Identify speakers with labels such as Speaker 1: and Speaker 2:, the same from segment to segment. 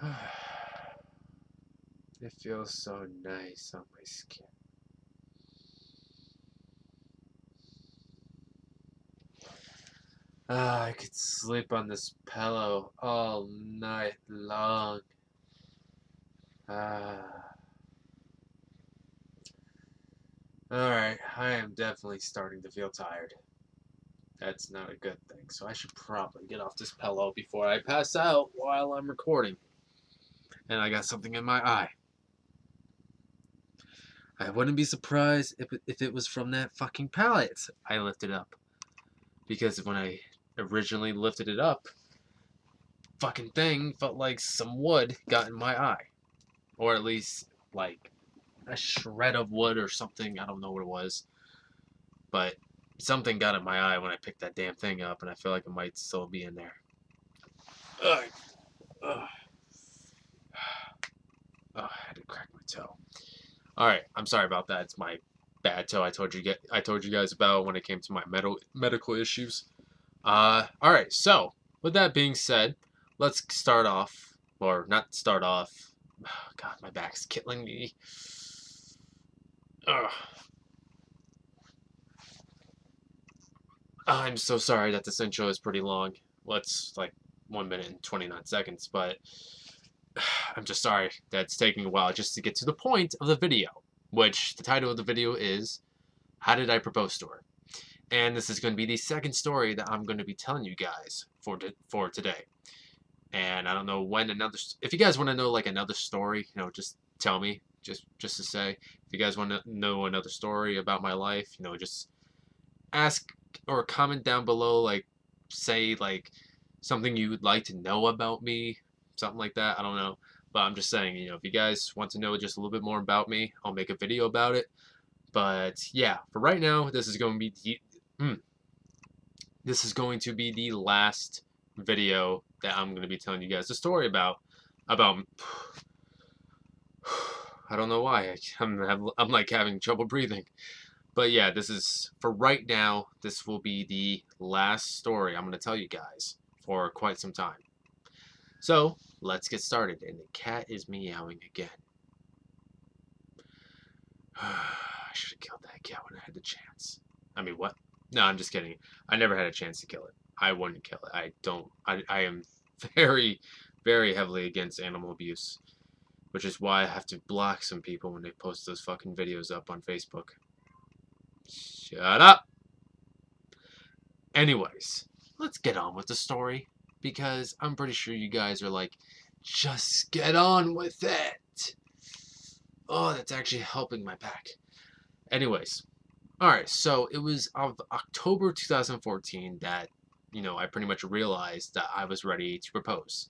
Speaker 1: it feels so nice on my skin. Ah, I could sleep on this pillow all night long. Ah. Alright, I am definitely starting to feel tired. That's not a good thing, so I should probably get off this pillow before I pass out while I'm recording. And I got something in my eye. I wouldn't be surprised if it, if it was from that fucking pallet I lifted up. Because when I originally lifted it up, fucking thing felt like some wood got in my eye. Or at least, like, a shred of wood or something. I don't know what it was. But something got in my eye when I picked that damn thing up, and I feel like it might still be in there. Ugh. Ugh. Oh, I had to crack my toe. All right, I'm sorry about that. It's my bad toe. I told you get I told you guys about when it came to my medical medical issues. Uh, all right. So with that being said, let's start off, or not start off. Oh, God, my back's killing me. Ugh. I'm so sorry that this intro is pretty long. It's like one minute and 29 seconds, but I'm just sorry that it's taking a while just to get to the point of the video, which the title of the video is How Did I Propose to Her? And this is going to be the second story that I'm going to be telling you guys for, for today. And I don't know when another, if you guys want to know like another story, you know, just tell me, just, just to say, if you guys want to know another story about my life, you know, just ask or comment down below, like, say, like, something you would like to know about me, something like that. I don't know. But I'm just saying, you know, if you guys want to know just a little bit more about me, I'll make a video about it. But yeah, for right now, this is going to be the, mm, this is going to be the last video that I'm going to be telling you guys the story about about I don't know why I'm I'm like having trouble breathing. But yeah, this is, for right now, this will be the last story I'm going to tell you guys for quite some time. So, let's get started. And the cat is meowing again. I should have killed that cat when I had the chance. I mean, what? No, I'm just kidding. I never had a chance to kill it. I wouldn't kill it. I don't. I, I am very, very heavily against animal abuse. Which is why I have to block some people when they post those fucking videos up on Facebook. Shut up! Anyways, let's get on with the story. Because I'm pretty sure you guys are like, just get on with it! Oh, that's actually helping my back. Anyways, alright, so it was of October 2014 that, you know, I pretty much realized that I was ready to propose.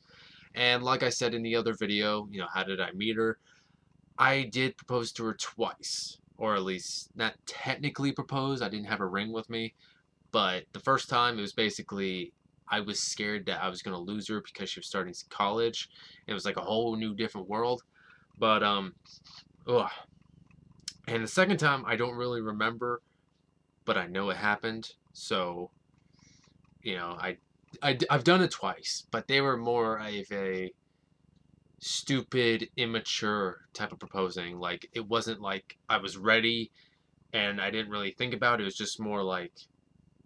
Speaker 1: And like I said in the other video, you know, how did I meet her? I did propose to her twice or at least not technically propose. I didn't have a ring with me, but the first time it was basically I was scared that I was gonna lose her because she was starting college. It was like a whole new different world. But um, ugh. And the second time I don't really remember, but I know it happened. So, you know, I, I I've done it twice, but they were more of a stupid, immature type of proposing. Like it wasn't like I was ready and I didn't really think about it. It was just more like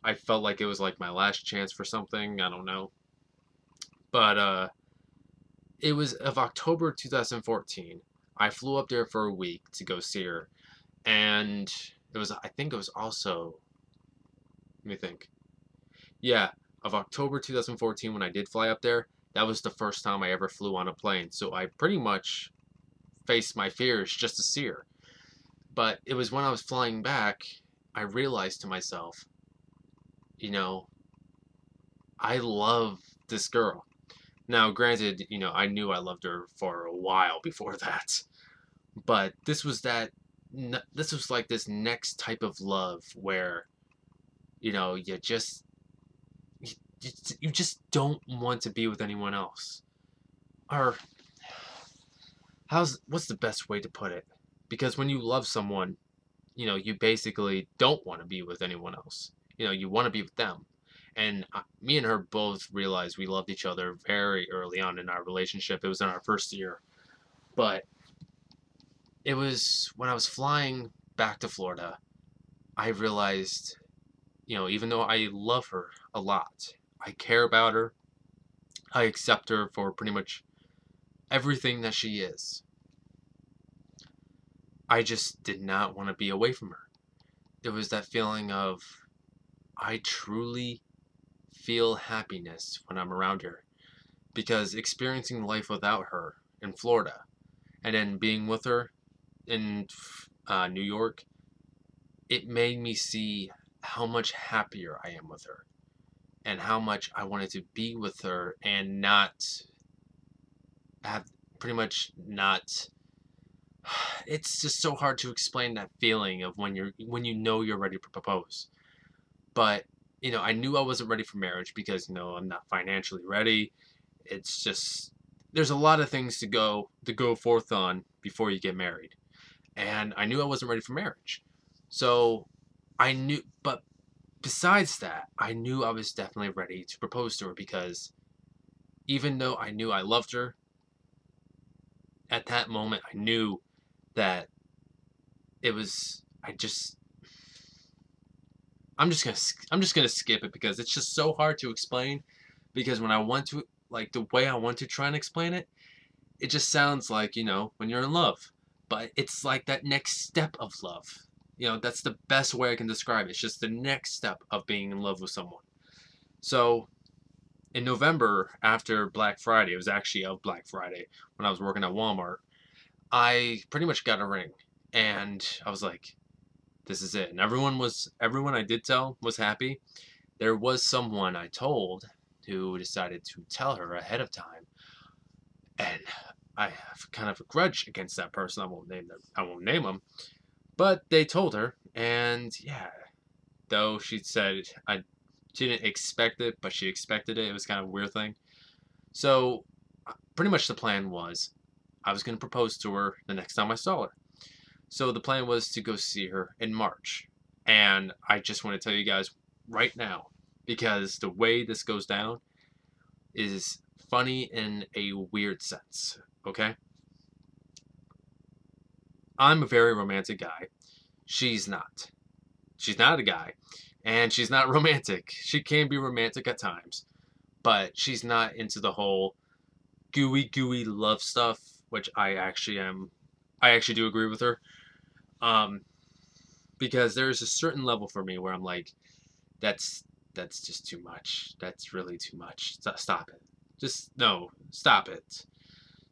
Speaker 1: I felt like it was like my last chance for something. I don't know. But uh it was of October 2014. I flew up there for a week to go see her. And it was I think it was also let me think. Yeah, of October 2014 when I did fly up there, that was the first time I ever flew on a plane. So I pretty much faced my fears just to see her. But it was when I was flying back, I realized to myself, you know, I love this girl. Now, granted, you know, I knew I loved her for a while before that. But this was that, this was like this next type of love where, you know, you just you, you just don't want to be with anyone else. Or how's what's the best way to put it? Because when you love someone, you know, you basically don't want to be with anyone else. You know, you want to be with them. And uh, me and her both realized we loved each other very early on in our relationship. It was in our first year. But it was when I was flying back to Florida, I realized, you know, even though I love her a lot, I care about her, I accept her for pretty much everything that she is. I just did not want to be away from her. There was that feeling of I truly feel happiness when I'm around her because experiencing life without her in Florida and then being with her in uh, New York, it made me see how much happier I am with her and how much I wanted to be with her and not have pretty much not it's just so hard to explain that feeling of when you're when you know you're ready to propose but you know i knew i wasn't ready for marriage because you know i'm not financially ready. It's just there's a lot of things to go to go forth on before you get married. And i knew i wasn't ready for marriage. So i knew but besides that i knew i was definitely ready to propose to her because even though i knew i loved her at that moment i knew that it was I just I'm just gonna I'm just gonna skip it because it's just so hard to explain. Because when I want to like the way I want to try and explain it, it just sounds like you know when you're in love, but it's like that next step of love. You know that's the best way I can describe it. It's just the next step of being in love with someone. So in November after Black Friday, it was actually of Black Friday when I was working at Walmart. I pretty much got a ring, and I was like, "This is it." And everyone was, everyone I did tell was happy. There was someone I told who decided to tell her ahead of time, and I have kind of a grudge against that person. I won't name them. I won't name them, but they told her, and yeah, though she said I she didn't expect it, but she expected it. It was kind of a weird thing. So, pretty much the plan was I was going to propose to her the next time I saw her. So the plan was to go see her in March. And I just want to tell you guys right now, because the way this goes down is funny in a weird sense, okay? I'm a very romantic guy. She's not. She's not a guy. And she's not romantic. She can be romantic at times. But she's not into the whole gooey, gooey love stuff which I actually am. I actually do agree with her. Um, because there's a certain level for me where I'm like, that's that's just too much. That's really too much. Stop it. Just no, stop it.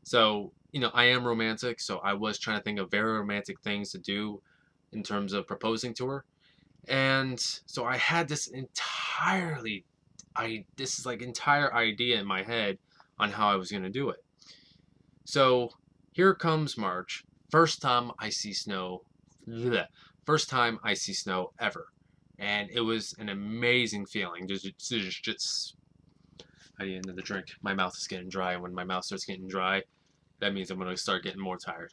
Speaker 1: So you know, I am romantic, so I was trying to think of very romantic things to do in terms of proposing to her, and so I had this entirely, I this is like entire idea in my head on how I was going to do it. So here comes March. First time I see snow. Bleh, first time I see snow ever. And it was an amazing feeling. Just, just, just I need another drink. My mouth is getting dry. And when my mouth starts getting dry, that means I'm going to start getting more tired.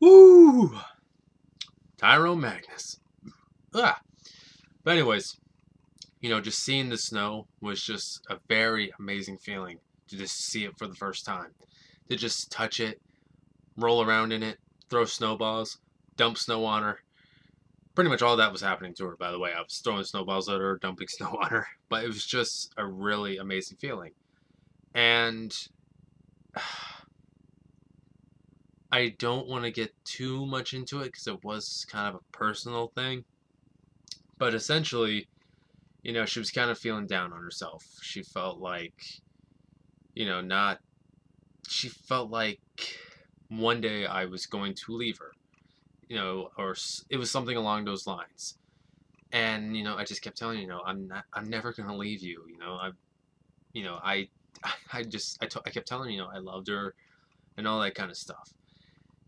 Speaker 1: Woo! Tyrone Magnus. Ah. But anyways, you know, just seeing the snow was just a very amazing feeling to just see it for the first time. To just touch it, roll around in it, throw snowballs, dump snow on her. Pretty much all that was happening to her, by the way. I was throwing snowballs at her, dumping snow on her. But it was just a really amazing feeling. And I don't want to get too much into it because it was kind of a personal thing. But essentially, you know, she was kind of feeling down on herself. She felt like, you know, not, she felt like one day I was going to leave her, you know, or it was something along those lines. And, you know, I just kept telling you know, I'm not, I'm never going to leave you, you know, I, you know, I, I just, I, I kept telling you know, I loved her and all that kind of stuff.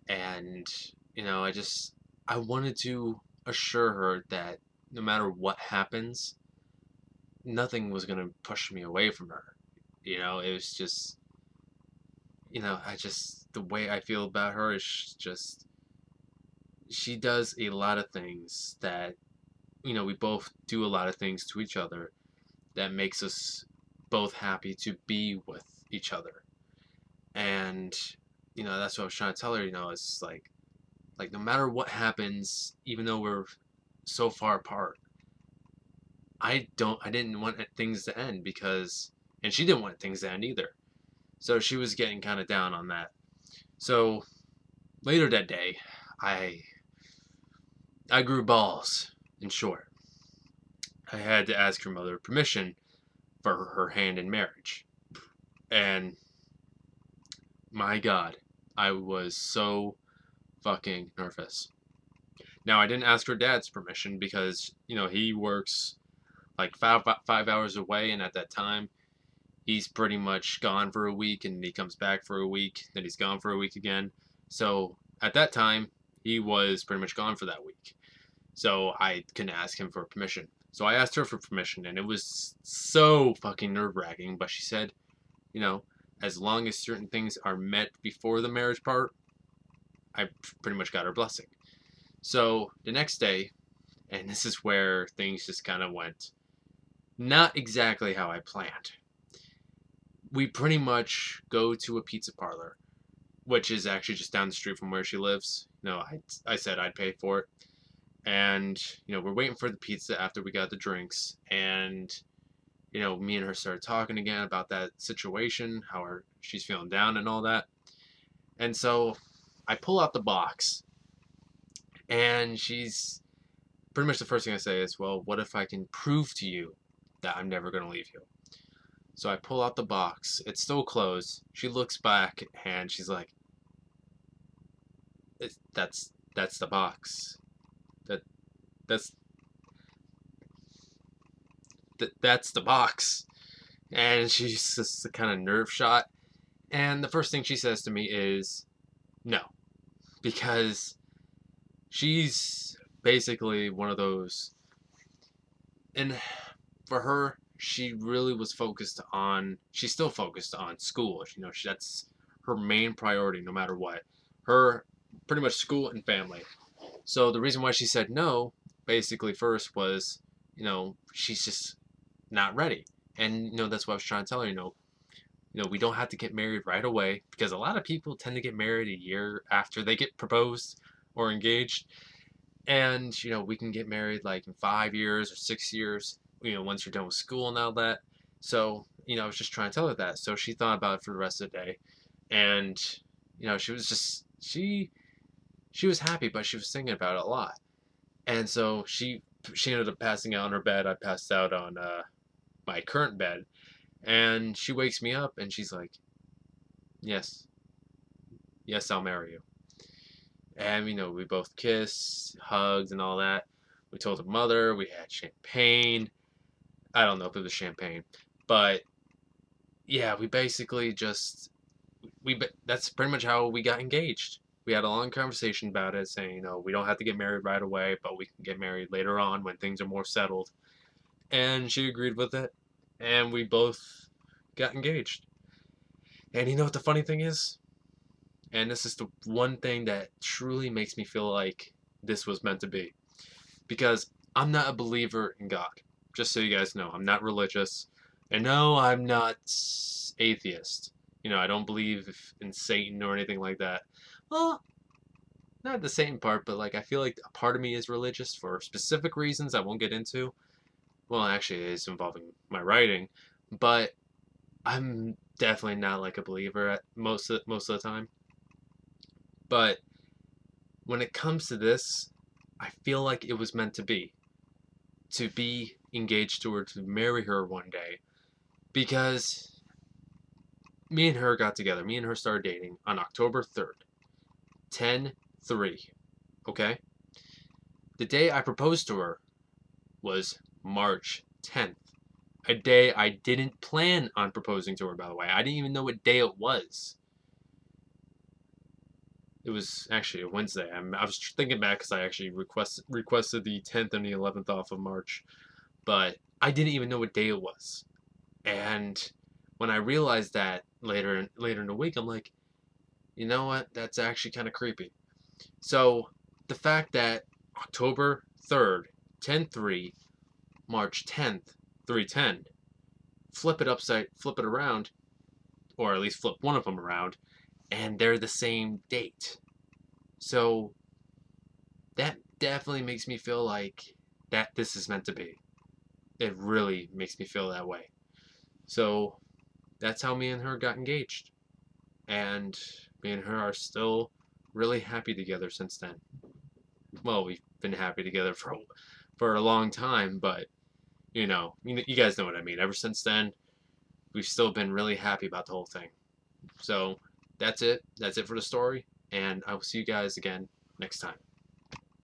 Speaker 1: And, you know, I just, I wanted to assure her that no matter what happens, nothing was going to push me away from her. You know, it was just, you know, I just, the way I feel about her is just, she does a lot of things that you know we both do a lot of things to each other that makes us both happy to be with each other. And you know that's what i was trying to tell her you know it's like like no matter what happens even though we're so far apart i don't i didn't want things to end because and she didn't want things to end either. So she was getting kind of down on that. So later that day i i grew balls in short. I had to ask her mother permission for her hand in marriage. And my god i was so fucking nervous. Now i didn't ask her dad's permission because you know he works like five five hours away and at that time he's pretty much gone for a week and he comes back for a week then he's gone for a week again. So at that time he was pretty much gone for that week. So i couldn't ask him for permission. So i asked her for permission and it was so fucking nerve-wracking but she said you know as long as certain things are met before the marriage part i pretty much got her blessing. So the next day and this is where things just kind of went not exactly how i planned we pretty much go to a pizza parlor, which is actually just down the street from where she lives. No, I, I said I'd pay for it. And, you know, we're waiting for the pizza after we got the drinks. And, you know, me and her started talking again about that situation, how her, she's feeling down and all that. And so I pull out the box. And she's pretty much the first thing I say is, well, what if I can prove to you that I'm never going to leave you? So I pull out the box. It's still closed. She looks back and she's like, "That's that's the box. That that's that that's the box." And she's just kind of nerve shot. And the first thing she says to me is, "No," because she's basically one of those. And for her, she really was focused on she's still focused on school you know she, that's her main priority no matter what. Her pretty much school and family. So the reason why she said no basically first was you know she's just not ready. And you know that's what i was trying to tell her you know you know we don't have to get married right away because a lot of people tend to get married a year after they get proposed or engaged. And you know we can get married like in five years or six years you know, once you're done with school and all that. So, you know, I was just trying to tell her that. So she thought about it for the rest of the day. And, you know, she was just, she, she was happy, but she was thinking about it a lot. And so she, she ended up passing out on her bed. I passed out on uh, my current bed. And she wakes me up and she's like, yes, yes, I'll marry you. And, you know, we both kissed, hugged, and all that. We told her mother, we had champagne. I don't know if it was champagne, but yeah, we basically just we that's pretty much how we got engaged. We had a long conversation about it, saying, you know, we don't have to get married right away, but we can get married later on when things are more settled. And she agreed with it, and we both got engaged. And you know what the funny thing is? And this is the one thing that truly makes me feel like this was meant to be. Because I'm not a believer in God just so you guys know, I'm not religious. And no, I'm not atheist. You know, I don't believe in Satan or anything like that. Well, not the Satan part, but like I feel like a part of me is religious for specific reasons I won't get into. Well, actually, it's involving my writing, but I'm definitely not like a believer at most of, most of the time. But when it comes to this, I feel like it was meant to be. To be engaged to her to marry her one day because me and her got together. Me and her started dating on October 3rd. 10 3. Okay? The day I proposed to her was March 10th. A day I didn't plan on proposing to her, by the way. I didn't even know what day it was. It was actually a Wednesday. I'm, i was thinking back because I actually requested requested the 10th and the 11th off of March but I didn't even know what day it was. And when I realized that later later in the week, I'm like, you know what? That's actually kind of creepy. So the fact that October 3rd, 10 3, March 10th, 310, flip it upside, flip it around, or at least flip one of them around, and they're the same date. So that definitely makes me feel like that this is meant to be. It really makes me feel that way. So that's how me and her got engaged. And me and her are still really happy together since then. Well, we've been happy together for for a long time, but you know, you, you guys know what I mean. Ever since then, we've still been really happy about the whole thing. So that's it. That's it for the story, and I will see you guys again next time.